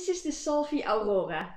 This is the Solvi Aurora.